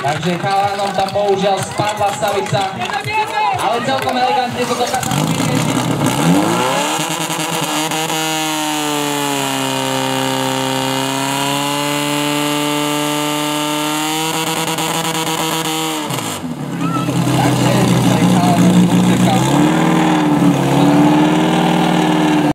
Takže chalanom tam bohužiaľ spadla stavica, ale celkom elegantne to dokázal.